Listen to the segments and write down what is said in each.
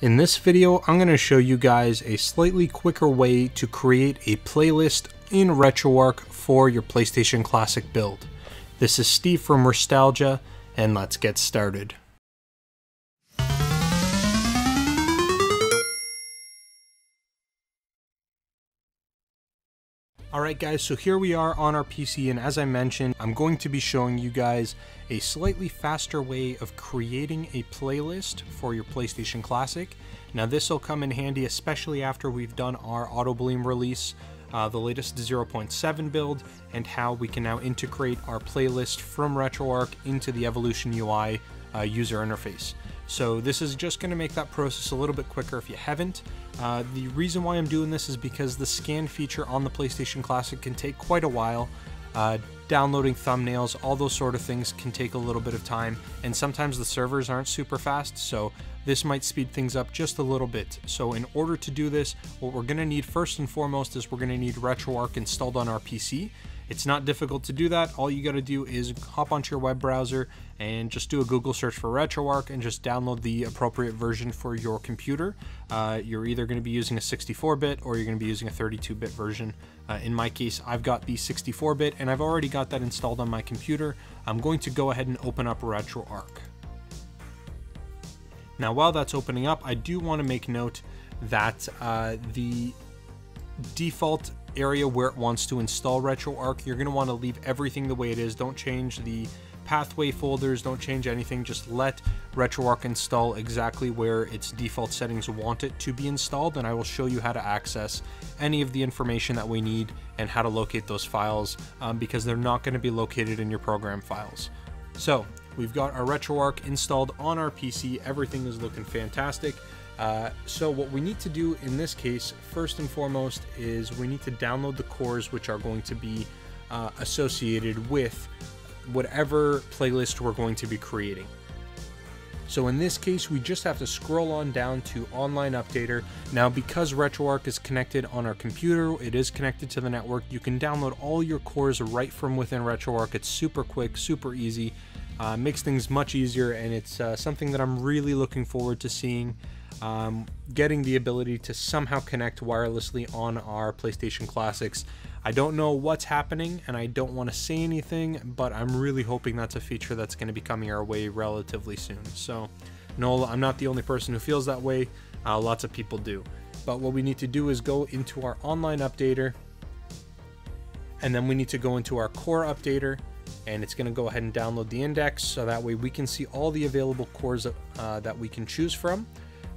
In this video, I'm going to show you guys a slightly quicker way to create a playlist in RetroArch for your PlayStation Classic build. This is Steve from Restalgia, and let's get started. Alright guys, so here we are on our PC and as I mentioned, I'm going to be showing you guys a slightly faster way of creating a playlist for your PlayStation Classic. Now this will come in handy especially after we've done our Auto Bleem release, uh, the latest 0.7 build, and how we can now integrate our playlist from RetroArch into the Evolution UI uh, user interface. So this is just going to make that process a little bit quicker if you haven't. Uh, the reason why I'm doing this is because the scan feature on the PlayStation Classic can take quite a while. Uh, downloading thumbnails, all those sort of things can take a little bit of time, and sometimes the servers aren't super fast, so this might speed things up just a little bit. So in order to do this, what we're going to need first and foremost is we're going to need RetroArch installed on our PC. It's not difficult to do that. All you got to do is hop onto your web browser and just do a Google search for RetroArch and just download the appropriate version for your computer. Uh, you're either going to be using a 64-bit or you're going to be using a 32-bit version. Uh, in my case, I've got the 64-bit and I've already got that installed on my computer. I'm going to go ahead and open up RetroArch. Now, while that's opening up, I do want to make note that uh, the default area where it wants to install RetroArch, you're going to want to leave everything the way it is. Don't change the pathway folders, don't change anything. Just let RetroArch install exactly where its default settings want it to be installed. And I will show you how to access any of the information that we need and how to locate those files um, because they're not going to be located in your program files. So we've got our RetroArch installed on our PC. Everything is looking fantastic. Uh, so what we need to do in this case, first and foremost, is we need to download the cores which are going to be uh, associated with whatever playlist we're going to be creating. So in this case, we just have to scroll on down to Online Updater. Now, because RetroArch is connected on our computer, it is connected to the network, you can download all your cores right from within RetroArch. It's super quick, super easy, uh, makes things much easier, and it's uh, something that I'm really looking forward to seeing um, getting the ability to somehow connect wirelessly on our PlayStation Classics. I don't know what's happening and I don't want to say anything, but I'm really hoping that's a feature that's going to be coming our way relatively soon. So, no, I'm not the only person who feels that way. Uh, lots of people do. But what we need to do is go into our online updater and then we need to go into our core updater and it's going to go ahead and download the index so that way we can see all the available cores uh, that we can choose from.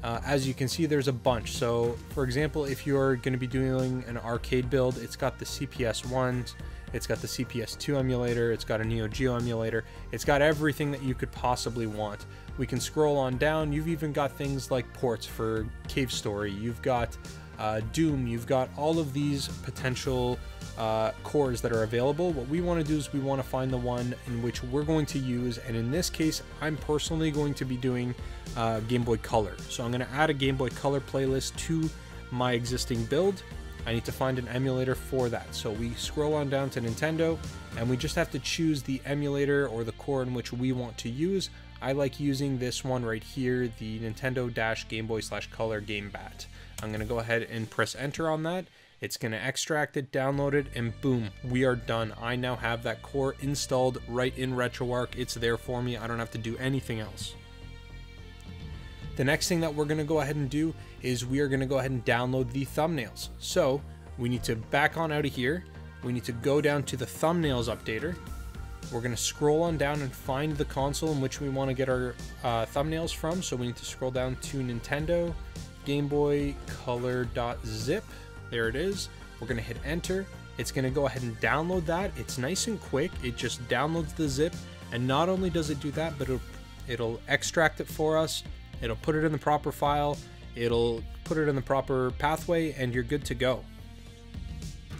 Uh, as you can see, there's a bunch. So, for example, if you're going to be doing an arcade build, it's got the CPS ones, it's got the CPS2 emulator, it's got a Neo Geo emulator, it's got everything that you could possibly want. We can scroll on down. You've even got things like ports for Cave Story. You've got uh, Doom. You've got all of these potential uh, cores that are available. What we want to do is we want to find the one in which we're going to use, and in this case, I'm personally going to be doing uh, Game Boy Color. So I'm going to add a Game Boy Color playlist to my existing build. I need to find an emulator for that. So we scroll on down to Nintendo, and we just have to choose the emulator or the core in which we want to use. I like using this one right here, the Nintendo Dash Game Boy Color Gambatte. I'm going to go ahead and press enter on that it's going to extract it, download it, and boom, we are done. I now have that core installed right in RetroArch. It's there for me. I don't have to do anything else. The next thing that we're going to go ahead and do is we are going to go ahead and download the thumbnails. So we need to back on out of here. We need to go down to the thumbnails updater. We're going to scroll on down and find the console in which we want to get our uh, thumbnails from. So we need to scroll down to Nintendo Game Boy Color.zip. There it is. We're going to hit enter. It's going to go ahead and download that. It's nice and quick. It just downloads the zip. And not only does it do that, but it'll, it'll extract it for us. It'll put it in the proper file. It'll put it in the proper pathway and you're good to go.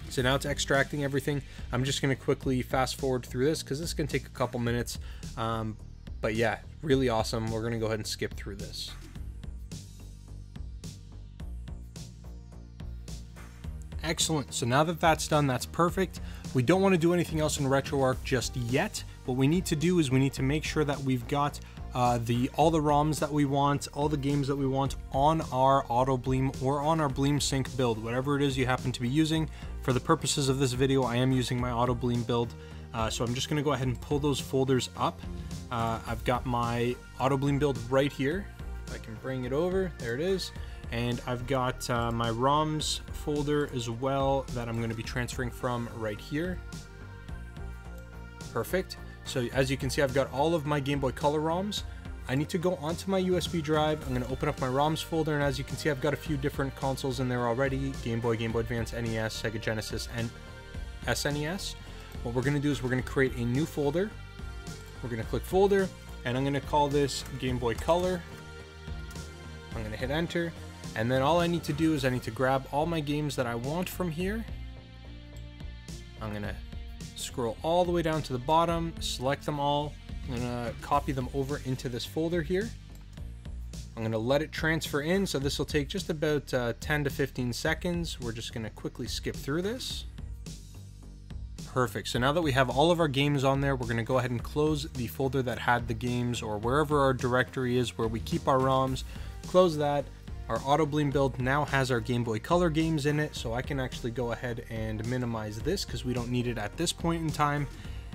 So now it's extracting everything. I'm just going to quickly fast forward through this because this is going to take a couple minutes. Um, but yeah, really awesome. We're going to go ahead and skip through this. Excellent. So now that that's done, that's perfect. We don't want to do anything else in RetroArch just yet. What we need to do is we need to make sure that we've got uh, the all the ROMs that we want, all the games that we want on our Auto Bleem or on our Bleem Sync build, whatever it is you happen to be using. For the purposes of this video, I am using my Auto Bleem build, uh, so I'm just going to go ahead and pull those folders up. Uh, I've got my Auto Bleem build right here. If I can bring it over, there it is. And I've got uh, my ROMs folder as well that I'm going to be transferring from right here. Perfect. So as you can see, I've got all of my Game Boy Color ROMs. I need to go onto my USB drive. I'm going to open up my ROMs folder, and as you can see, I've got a few different consoles in there already. Game Boy, Game Boy Advance, NES, Sega Genesis, and SNES. What we're going to do is we're going to create a new folder. We're going to click Folder, and I'm going to call this Game Boy Color. I'm going to hit Enter, and then all I need to do is I need to grab all my games that I want from here. I'm to scroll all the way down to the bottom, select them all. I'm gonna copy them over into this folder here. I'm gonna let it transfer in, so this will take just about uh, 10 to 15 seconds. We're just gonna quickly skip through this. Perfect, so now that we have all of our games on there, we're gonna go ahead and close the folder that had the games or wherever our directory is where we keep our ROMs, close that, our Auto Bleem build now has our Game Boy Color games in it, so I can actually go ahead and minimize this because we don't need it at this point in time.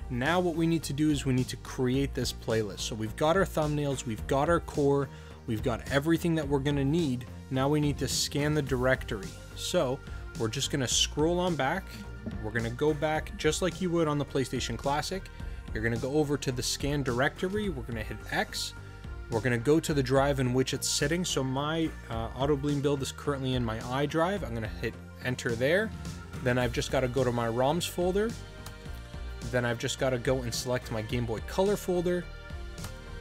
Now what we need to do is we need to create this playlist. So we've got our thumbnails, we've got our core, we've got everything that we're gonna need. Now we need to scan the directory. So we're just gonna scroll on back. We're gonna go back just like you would on the PlayStation Classic. You're gonna go over to the scan directory. We're gonna hit X we're going to go to the drive in which it's sitting. So my uh, Auto Bleem build is currently in my iDrive. I'm going to hit enter there. Then I've just got to go to my ROMs folder. Then I've just got to go and select my Game Boy Color folder.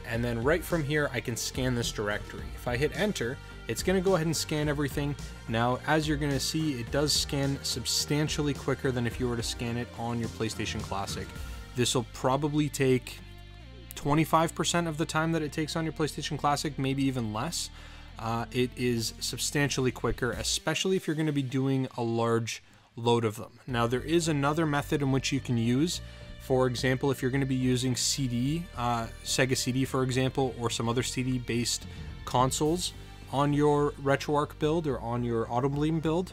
And then right from here, I can scan this directory. If I hit enter, it's going to go ahead and scan everything. Now, as you're going to see, it does scan substantially quicker than if you were to scan it on your PlayStation Classic. This will probably take 25% of the time that it takes on your PlayStation Classic, maybe even less. Uh, it is substantially quicker, especially if you're going to be doing a large load of them. Now, there is another method in which you can use. For example, if you're going to be using CD, uh, Sega CD, for example, or some other CD based consoles on your RetroArch build or on your Auto Bleem build,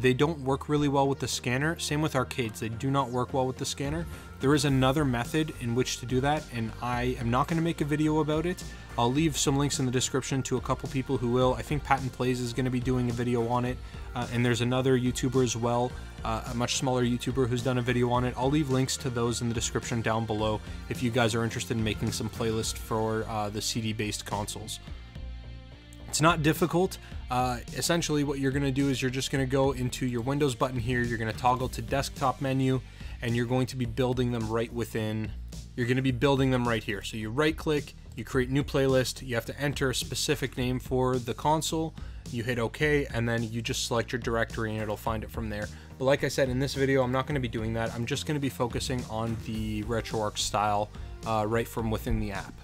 they don't work really well with the scanner. Same with arcades, they do not work well with the scanner. There is another method in which to do that, and I am not going to make a video about it. I'll leave some links in the description to a couple people who will. I think Patton Plays is going to be doing a video on it, uh, and there's another YouTuber as well, uh, a much smaller YouTuber who's done a video on it. I'll leave links to those in the description down below if you guys are interested in making some playlist for uh, the CD-based consoles. It's not difficult. Uh, essentially, what you're going to do is you're just going to go into your Windows button here. You're going to toggle to desktop menu, and you're going to be building them right within. You're going to be building them right here. So you right click, you create new playlist. You have to enter a specific name for the console. You hit OK, and then you just select your directory, and it'll find it from there. But like I said, in this video, I'm not going to be doing that. I'm just going to be focusing on the RetroArch style uh, right from within the app.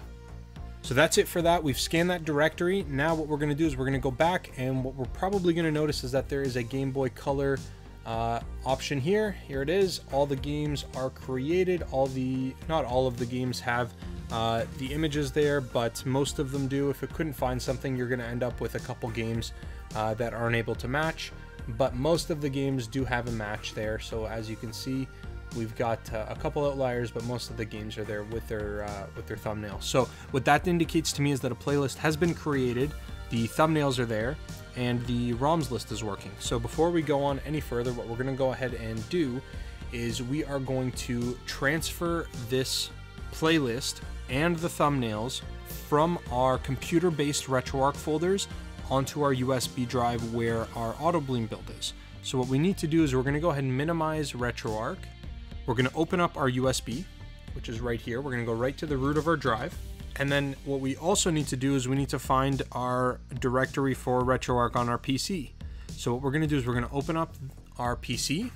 So that's it for that. We've scanned that directory. Now what we're going to do is we're going to go back and what we're probably going to notice is that there is a Game Boy Color uh, option here. Here it is. All the games are created. All the, not all of the games have uh, the images there, but most of them do. If it couldn't find something, you're going to end up with a couple games uh, that aren't able to match. But most of the games do have a match there. So as you can see, We've got uh, a couple outliers, but most of the games are there with their uh, with their thumbnails. So what that indicates to me is that a playlist has been created, the thumbnails are there, and the ROMs list is working. So before we go on any further, what we're to go ahead and do is we are going to transfer this playlist and the thumbnails from our computer-based RetroArch folders onto our USB drive where our Auto Bleem build is. So what we need to do is we're to go ahead and minimize RetroArch we're to open up our USB, which is right here. We're to go right to the root of our drive. And then what we also need to do is we need to find our directory for RetroArch on our PC. So what we're going to do is we're going to open up our PC.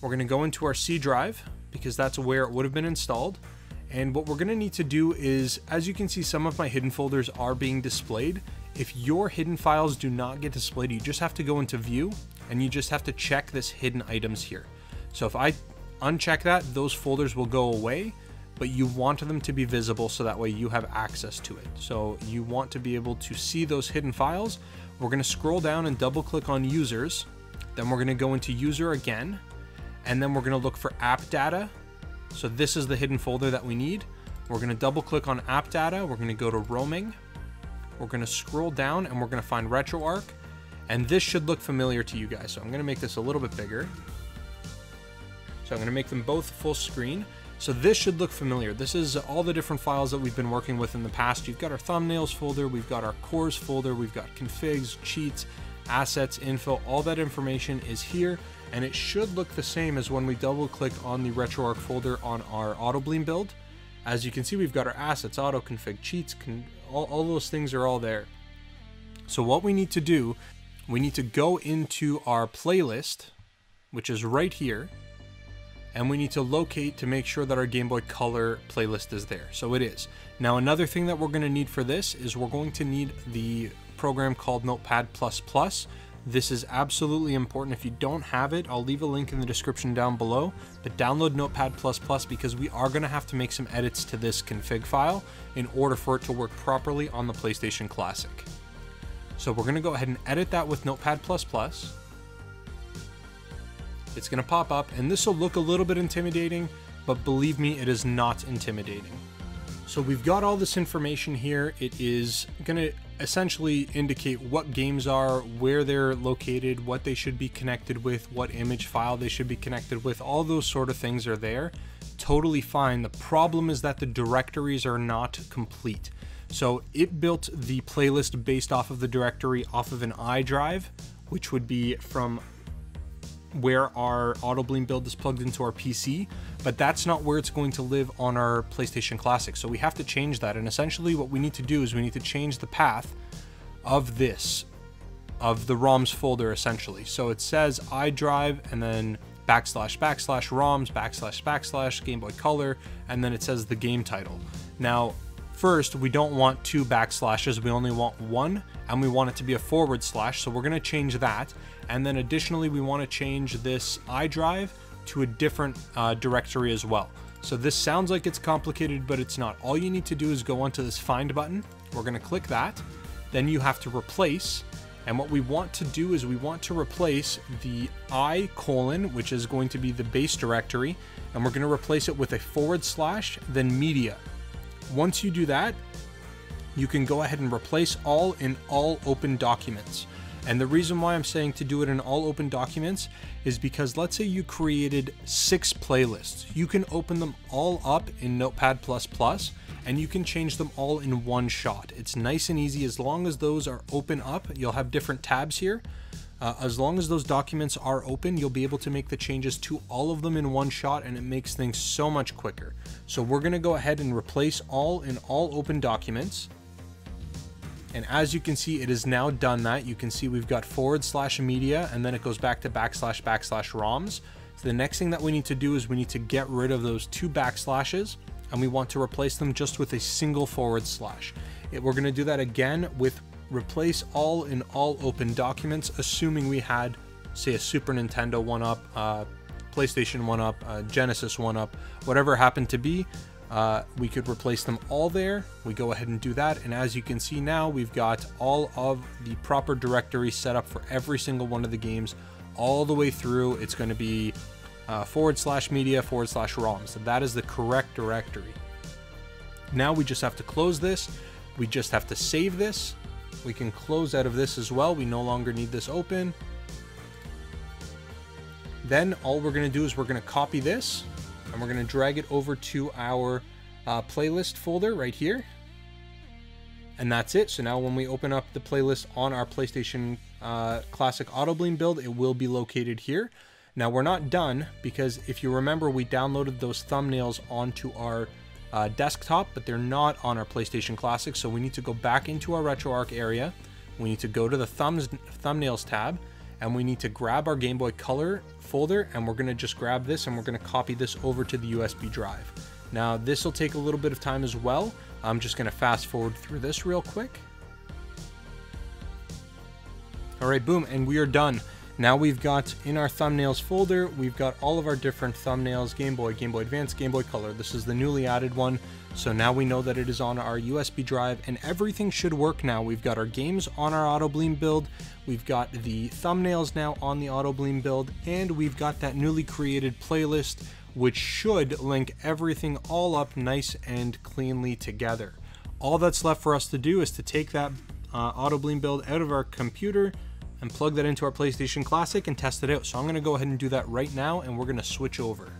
We're going to go into our C drive because that's where it would have been installed. And what we're going to need to do is, as you can see, some of my hidden folders are being displayed. If your hidden files do not get displayed, you just have to go into view and you just have to check this hidden items here. So if I uncheck that, those folders will go away. But you want them to be visible so that way you have access to it. So you want to be able to see those hidden files. We're going to scroll down and double click on users. Then we're going to go into user again, and then we're going to look for app data. So this is the hidden folder that we need. We're going to double click on app data. We're going to go to roaming. We're going to scroll down and we're going to find RetroArch. And this should look familiar to you guys. So I'm going to make this a little bit bigger. So I'm going to make them both full screen. So this should look familiar. This is all the different files that we've been working with in the past. You've got our thumbnails folder, we've got our cores folder, we've got configs, cheats, assets, info, all that information is here. And it should look the same as when we double click on the RetroArch folder on our AutoBleem build. As you can see, we've got our assets, auto config, cheats, con all, all those things are all there. So what we need to do, we need to go into our playlist, which is right here, and we need to locate to make sure that our Game Boy Color playlist is there. So it is. Now another thing that we're going to need for this is we're going to need the program called Notepad++. This is absolutely important. If you don't have it, I'll leave a link in the description down below. But download Notepad++ because we are going to have to make some edits to this config file in order for it to work properly on the PlayStation Classic. So we're going to go ahead and edit that with Notepad++. It's going to pop up, and this will look a little bit intimidating, but believe me, it is not intimidating. So we've got all this information here. It is going to essentially indicate what games are, where they're located, what they should be connected with, what image file they should be connected with. All those sort of things are there. Totally fine. The problem is that the directories are not complete. So it built the playlist based off of the directory off of an iDrive, which would be from where our AutoBleem build is plugged into our PC, but that's not where it's going to live on our PlayStation Classic. So we have to change that. And essentially what we need to do is we need to change the path of this, of the ROMs folder essentially. So it says iDrive and then backslash backslash ROMs backslash backslash Game Boy Color, and then it says the game title. Now, first, we don't want two backslashes, we only want one, and we want it to be a forward slash, so we're gonna change that. And then additionally, we want to change this iDrive to a different uh, directory as well. So this sounds like it's complicated, but it's not. All you need to do is go onto this find button. We're going to click that. Then you have to replace. And what we want to do is we want to replace the i colon, which is going to be the base directory, and we're going to replace it with a forward slash, then media. Once you do that, you can go ahead and replace all in all open documents. And the reason why I'm saying to do it in all open documents is because let's say you created six playlists. You can open them all up in Notepad++ and you can change them all in one shot. It's nice and easy as long as those are open up. You'll have different tabs here. Uh, as long as those documents are open, you'll be able to make the changes to all of them in one shot and it makes things so much quicker. So we're gonna go ahead and replace all in all open documents. And as you can see, it has now done that. You can see we've got forward slash media and then it goes back to backslash backslash ROMs. So the next thing that we need to do is we need to get rid of those two backslashes and we want to replace them just with a single forward slash. It, we're gonna do that again with replace all in all open documents, assuming we had, say, a Super Nintendo one up, uh, PlayStation one up, uh, Genesis one up, whatever happened to be. Uh, we could replace them all there. We go ahead and do that. And as you can see now, we've got all of the proper directory set up for every single one of the games all the way through. It's going to be uh, forward slash media forward slash ROM. So that is the correct directory. Now we just have to close this. We just have to save this. We can close out of this as well. We no longer need this open. Then all we're going to do is we're going to copy this and we're going to drag it over to our uh, playlist folder right here. And that's it. So now when we open up the playlist on our PlayStation uh, Classic AutoBleem build, it will be located here. Now we're not done because if you remember, we downloaded those thumbnails onto our uh, desktop, but they're not on our PlayStation Classic. So we need to go back into our RetroArch area. We need to go to the thumbs, thumbnails tab and we need to grab our Game Boy Color folder and we're to just grab this and we're to copy this over to the USB drive. Now this will take a little bit of time as well. I'm just to fast forward through this real quick. All right, boom, and we are done. Now we've got in our thumbnails folder, we've got all of our different thumbnails, Game Boy, Game Boy Advance, Game Boy Color. This is the newly added one. So now we know that it is on our USB drive and everything should work now. We've got our games on our Auto Bleem build, we've got the thumbnails now on the Auto Bleem build, and we've got that newly created playlist which should link everything all up nice and cleanly together. All that's left for us to do is to take that uh, Auto Bleem build out of our computer, and plug that into our PlayStation Classic and test it out. So I'm to go ahead and do that right now and we're to switch over.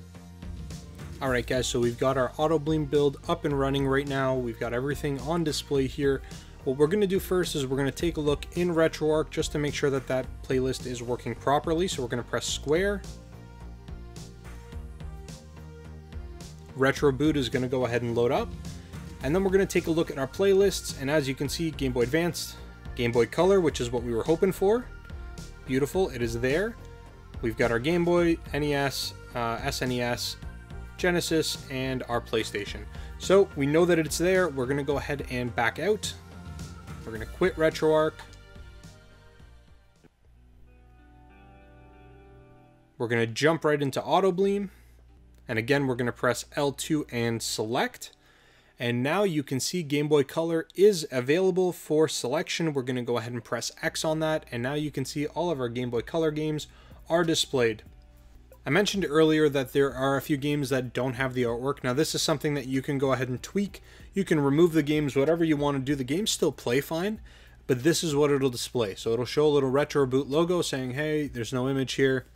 Alright guys, so we've got our Auto Bleem build up and running right now. We've got everything on display here. What we're to do first is we're to take a look in RetroArch just to make sure that that playlist is working properly. So we're to press square. Retro Boot is to go ahead and load up. And then we're to take a look at our playlists. And as you can see, Game Boy Advance, Game Boy Color, which is what we were hoping for. Beautiful, it is there. We've got our Game Boy, NES, uh, SNES, Genesis, and our PlayStation. So we know that it's there. We're going to go ahead and back out. We're going to quit RetroArch. We're going to jump right into Auto Bleem. And again, we're going to press L2 and select. And now you can see Game Boy Color is available for selection. We're going to go ahead and press X on that. And now you can see all of our Game Boy Color games are displayed. I mentioned earlier that there are a few games that don't have the artwork. Now this is something that you can go ahead and tweak. You can remove the games, whatever you want to do. The games still play fine, but this is what it'll display. So it'll show a little retro boot logo saying, hey, there's no image here.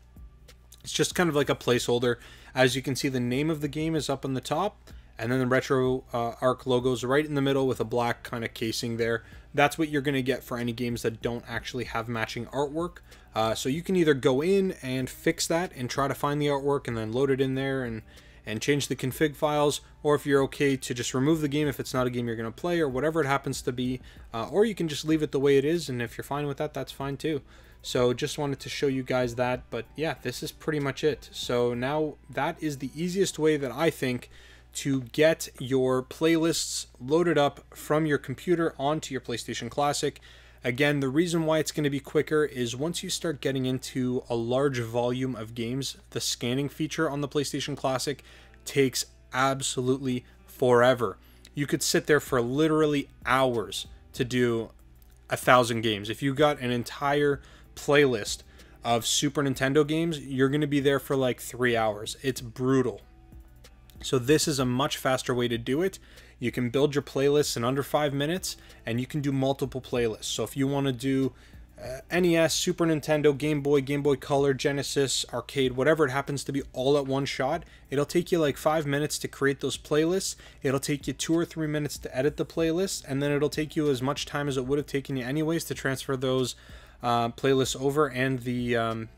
It's just kind of like a placeholder. As you can see, the name of the game is up on the top and then the retro uh, arc logos right in the middle with a black kind of casing there. That's what you're going to get for any games that don't actually have matching artwork. Uh, so you can either go in and fix that and try to find the artwork and then load it in there and and change the config files or if you're okay to just remove the game if it's not a game you're going to play or whatever it happens to be uh, or you can just leave it the way it is and if you're fine with that that's fine too. So just wanted to show you guys that but yeah this is pretty much it. So now that is the easiest way that I think to get your playlists loaded up from your computer onto your PlayStation Classic. Again, the reason why it's going to be quicker is once you start getting into a large volume of games, the scanning feature on the PlayStation Classic takes absolutely forever. You could sit there for literally hours to do a thousand games. If you got an entire playlist of Super Nintendo games, you're going to be there for like three hours. It's brutal. So this is a much faster way to do it. You can build your playlists in under five minutes and you can do multiple playlists. So if you want to do uh, NES, Super Nintendo, Game Boy, Game Boy Color, Genesis, Arcade, whatever it happens to be all at one shot, it'll take you like five minutes to create those playlists. It'll take you two or three minutes to edit the playlist, and then it'll take you as much time as it would have taken you anyways to transfer those uh, playlists over and the um,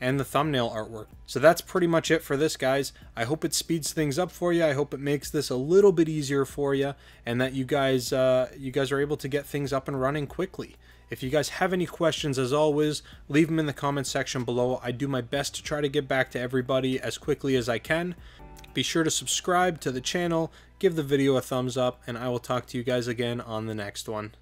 and the thumbnail artwork. So that's pretty much it for this, guys. I hope it speeds things up for you. I hope it makes this a little bit easier for you, and that you guys uh, you guys are able to get things up and running quickly. If you guys have any questions, as always, leave them in the comments section below. I do my best to try to get back to everybody as quickly as I can. Be sure to subscribe to the channel, give the video a thumbs up, and I will talk to you guys again on the next one.